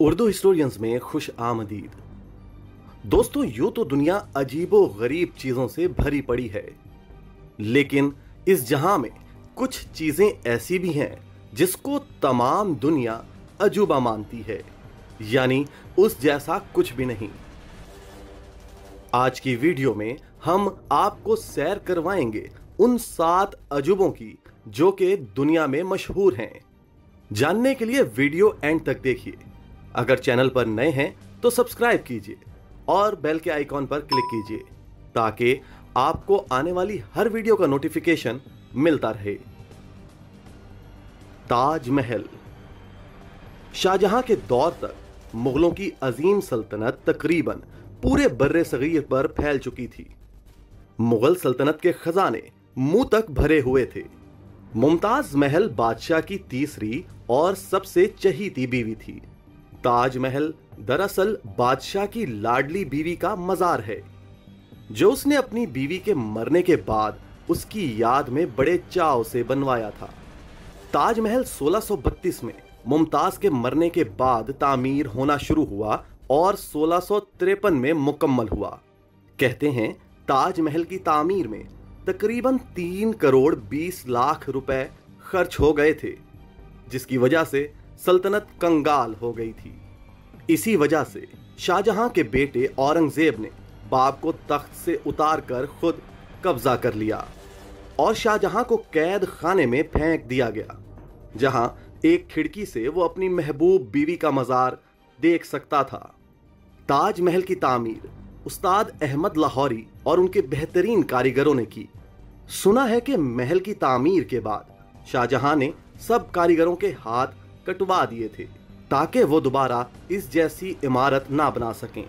Urdu historians में खुश आमदीद। दोस्तों, यूँ तो दुनिया अजीबो गरीब चीज़ों से भरी पड़ी है। लेकिन इस जहाँ में कुछ चीज़ें ऐसी भी हैं जिसको तमाम दुनिया अजूबा मानती है, यानी उस जैसा कुछ भी नहीं। आज की वीडियो में हम आपको सैर करवाएँगे उन सात अजूबों की जो कि दुनिया में मशहूर हैं। जानने के लिए वीडियो एंड तक देखिए। अगर चैनल पर नए हैं तो सब्सक्राइब कीजिए और बेल के आइकॉन पर क्लिक कीजिए ताकि आपको आने वाली हर वीडियो का नोटिफिकेशन मिलता रहे। ताजमहल। शाहजहां के दौर तक मुगलों की अजीम सल्तनत तकरीबन पूरे बर्रे सगीर पर फैल चुकी थी। मुगल सल्तनत के खजाने मुँह तक भरे हुए थे। मुमताज़ महल बादशाह की तीसरी और सबसे चहीती बीवी थी। ताजमहल दरअसल बादशाह की लाडली बीवी का मजार है, जो उसने अपनी बीवी के मरने के बाद उसकी याद में बड़े चाव से बनवाया था। ताजमहल 1632 में मुमताज़ के मरने के बाद तामीर होना शुरू हुआ और सोलह में मुकम्मल हुआ। कहते हैं, ताजमहल की तामीर में तकरीबन तीन करोड़ बीस लाख रुपए खर्च हो गए थे, जिसकी वजह से सल्तनत कंगाल हो गई थी। इसी वजह से शाहजहां के बेटे औरंगज़ेब ने बाप को तख्त से उतार कर खुद कब्जा कर लिया और शाहजहां को कैद खाने में फेंक दिया गया, जहाँ एक खिड़की से वो अपनी महबूब बीवी का मजार देख सकता था। ताजमहल की तामीर उस्ताद अहमद लाहौरी और उनके बेहतरीन कारीगरों ने की। सुना है कि महल की तामीर के बाद शाहजहां ने सब कारीगरों के हाथ कटवा दिए थे, ताकि वो दोबारा इस जैसी इमारत ना बना सकें।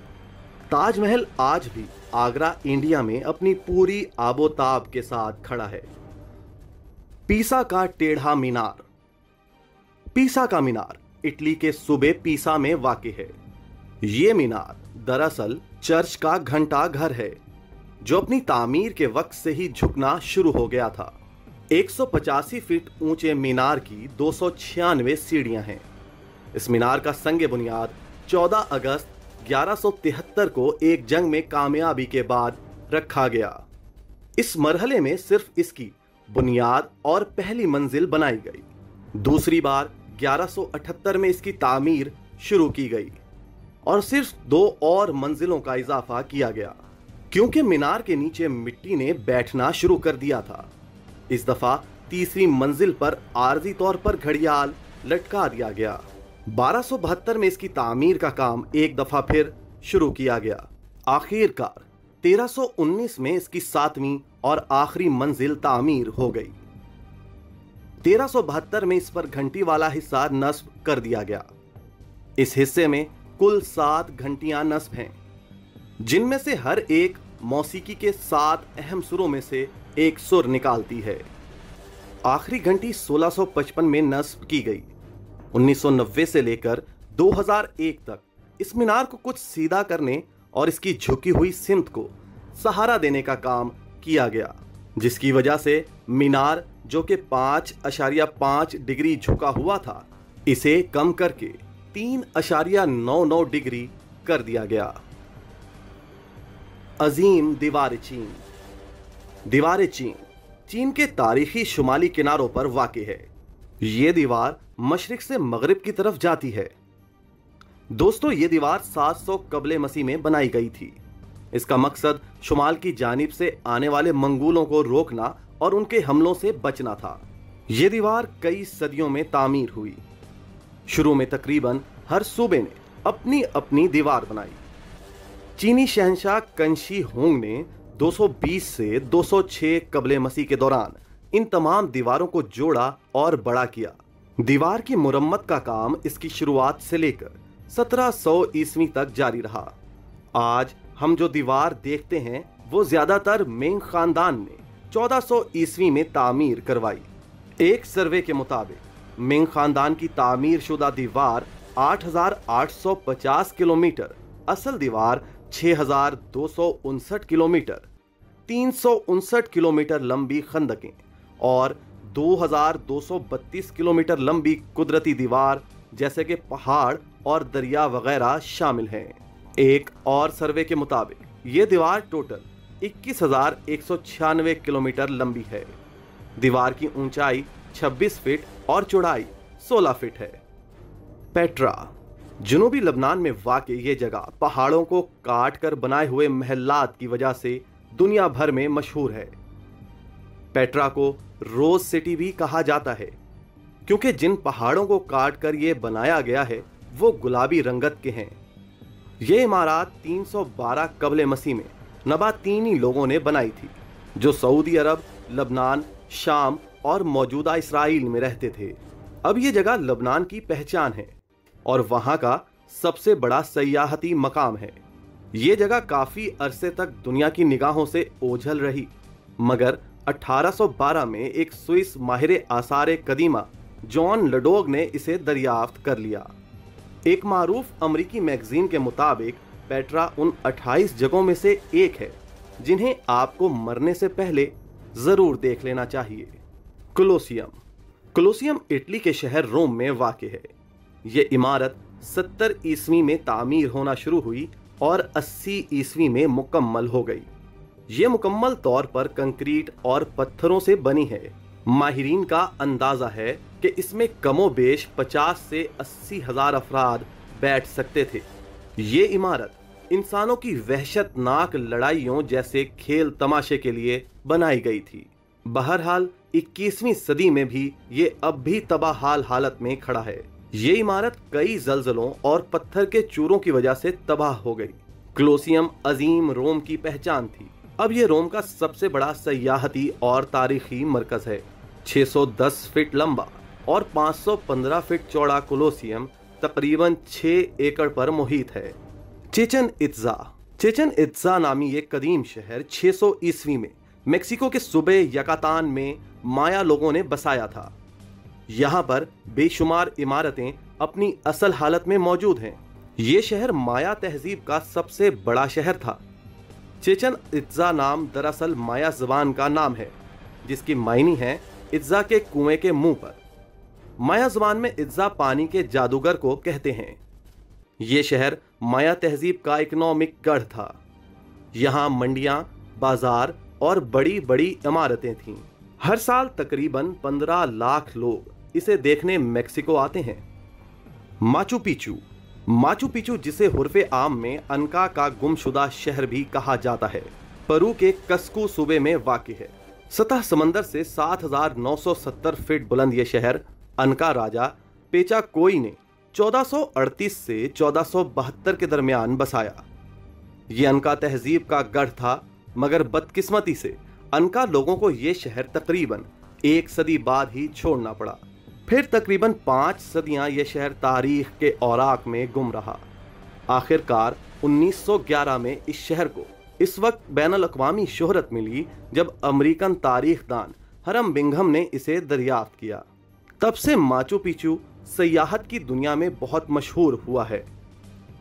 ताजमहल आज भी आगरा, इंडिया में अपनी पूरी आबोताब के साथ खड़ा है। पीसा का टेढ़ा मीनार। पीसा का मीनार, इटली के सूबे पीसा में वाक़ है। ये मीनार दरअसल चर्च का घंटा घर है, जो अपनी तामीर के वक्त से ही झुकना शुरू हो गया था। 185 फीट ऊँचे मीनार की दो सौ छियानवे सीढ़ियाँ हैं। इस मीनार का संग बुनियाद 14 अगस्त 1173 को एक जंग में कामयाबी के बाद रखा गया। इस मरहले में सिर्फ़ इसकी बुनियाद और पहली मंजिल बनाई गई। दूसरी बार 1178 में इसकी तामीर शुरू की गई और सिर्फ़ दो और मंजिलों का इजाफा किया गया, क्योंकि मीनार के नीचे मिट्टी ने बैठना शुरू कर दिया था। इस दफ़ा तीसरी मंजिल पर आरजी तौर पर घड़ियाल लटका दिया गया। बारह में इसकी तामीर का काम एक दफ़ा फिर शुरू किया गया। आखिरकार 1319 में इसकी सातवीं और आखिरी मंजिल तामीर हो गई। तेरह में इस पर घंटी वाला हिस्सा नस्ब कर दिया गया। इस हिस्से में कुल सात घंटियाँ नस्ब हैं, जिनमें से हर एक मौसीकी के सात अहम सुरों में से एक सुर निकालती है। आखिरी घंटी 1655 में नस्ब की गई। 1990 से लेकर 2001 तक इस मीनार को कुछ सीधा करने और इसकी झुकी हुई सिमत को सहारा देने का काम किया गया, जिसकी वजह से मीनार, जो कि पाँच अशारिया पाँच डिग्री झुका हुआ था, इसे कम करके तीन अशारिया नौ नौ डिग्री कर दिया गया। अजीम दीवार चीन। दीवार चीन। चीन के तारीखी शुमाली किनारों पर वाक़ है। ये दीवार मशरक से मगरब की तरफ़ जाती है। दोस्तों, ये दीवार 700 कबले मसीह में बनाई गई थी। इसका मकसद शुमाल की जानिब से आने वाले मंगोलों को रोकना और उनके हमलों से बचना था। ये दीवार कई सदियों में तामीर हुई। शुरू में तकरीबन हर सूबे ने अपनी अपनी दीवार बनाई। चीनी शहनशाह कंशी होंग ने 220 से 206 कबले मसीह के दौरान इन तमाम दीवारों को जोड़ा और बड़ा किया। दीवार की मुरम्मत का काम इसकी शुरुआत से लेकर 1700 ईस्वी तक जारी रहा। आज हम जो दीवार देखते हैं वो ज़्यादातर मेंग खानदान ने 1400 ईस्वी में तामीर करवाई। एक सर्वे के मुताबिक मेंग खानदान की तामीर शुदा दीवार 8,850 किलोमीटर असल दीवार छह किलोमीटर, तीन सौ उनसठ किलोमीटर लंबी खंदकें और 2232 किलोमीटर लंबी कुदरती दीवार, जैसे कि पहाड़ और दरिया वगैरह शामिल हैं। एक और सर्वे के मुताबिक, ये दीवार टोटल इक्कीस किलोमीटर लंबी है। दीवार की ऊंचाई 26 फीट और चौड़ाई 16 फीट है। पेट्रा जनूबी लबनान में वाक़ ये जगह पहाड़ों को काट कर बनाए हुए महलात की वजह से दुनिया भर में मशहूर है। पेट्रा को रोज सिटी भी कहा जाता है, क्योंकि जिन पहाड़ों को काट कर ये बनाया गया है, वो गुलाबी रंगत के हैं। ये इमारत 312 कबल मसीह में नबातीनी लोगों ने बनाई थी, जो सऊदी अरब, लबनान, शाम और मौजूदा इसराइल में रहते थे। अब ये जगह लबनान की पहचान है। और वहाँ का सबसे बड़ा सयाहती मकाम है। ये जगह काफ़ी अरसे तक दुनिया की निगाहों से ओझल रही, मगर 1812 में एक स्विस माहिर आसार कदीमा जॉन लडोग ने इसे दरियाफ्त कर लिया। एक मारूफ अमरीकी मैगजीन के मुताबिक, पेट्रा उन 28 जगहों में से एक है, जिन्हें आपको मरने से पहले ज़रूर देख लेना चाहिए। क्लोसियम। क्लोसियम इटली के शहर रोम में वाक़ है। ये इमारत 70 ईस्वी में तामीर होना शुरू हुई और 80 ईस्वी में मुकम्मल हो गई। ये मुकम्मल तौर पर कंक्रीट और पत्थरों से बनी है। माहरीन का अंदाज़ा है कि इसमें कमो बेश 50 से अस्सी हज़ार अफराद बैठ सकते थे। ये इमारत इंसानों की वहशतनाक लड़ाइयों जैसे खेल तमाशे के लिए बनाई गई थी। बहरहाल 21वीं सदी में भी ये अब भी तबाहाल हालत में खड़ा है। ये इमारत कई जलजलों और पत्थर के चूरों की वजह से तबाह हो गई। क्लोसियम अजीम रोम की पहचान थी। अब ये रोम का सबसे बड़ा सयाहती और तारीखी मरकज है। 610 फीट लंबा और 515 फीट चौड़ा कोलोसियम तकरीबन 6 एकड़ पर मुहित है। चेचन इत्जा। चेचन इत्जा नामी एक कदीम शहर 600 ईस्वी में मेक्सिको के सूबे यकातान में माया लोगों ने बसाया था। यहाँ पर बेशुमार इमारतें अपनी असल हालत में मौजूद हैं। ये शहर माया तहजीब का सबसे बड़ा शहर था। चेचन इज्जा नाम दरअसल माया जबान का नाम है, जिसकी मायनी है इज्जा के कुएँ के मुँह पर। माया जबान में इज्जा पानी के जादूगर को कहते हैं। ये शहर माया तहजीब का इकोनॉमिक गढ़ था। यहाँ मंडियाँ, बाज़ार और बड़ी बड़ी इमारतें थीं। हर साल तकरीबन पंद्रह लाख लोग इसे देखने मेक्सिको आते हैं। Machu Picchu. माचू पिचू जिसे हुरफे आम में अनका का गुमशुदा शहर भी कहा जाता है परू के कस्कू सूबे में वाक़ है। सतह समंदर से 7,970 फीट बुलंद ये शहर अनका राजा पेचा कोई ने 1438 से 1472 के दरमियान बसाया। ये अनका तहजीब का गढ़ था मगर बदकिस्मती से अनका लोगों को ये शहर तकरीबन एक सदी बाद ही छोड़ना पड़ा। फिर तकरीबन पाँच सदियाँ यह शहर तारीख के औराक में गुम रहा। आखिरकार 1911 में इस शहर को इस वक्त बैन अवी शोहरत मिली जब अमरीकन तारीख दान हरम बिंगम ने इसे दरियाफ्त किया। तब से माचू पिचू सयाहत की दुनिया में बहुत मशहूर हुआ है।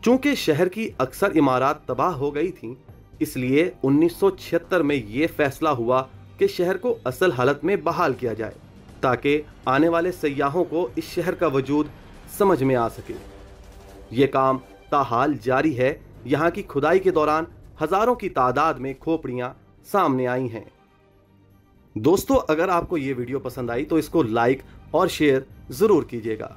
चूँकि शहर की अक्सर इमारत तबाह हो गई थीं, इसलिए 1976 में ये फैसला हुआ कि शहर को असल हालत में बहाल किया जाए। ताकि आने वाले सयाहों को इस शहर का वजूद समझ में आ सके। ये काम ताहाल जारी है। यहाँ की खुदाई के दौरान हज़ारों की तादाद में खोपड़ियाँ सामने आई हैं। दोस्तों, अगर आपको ये वीडियो पसंद आई तो इसको लाइक और शेयर ज़रूर कीजिएगा।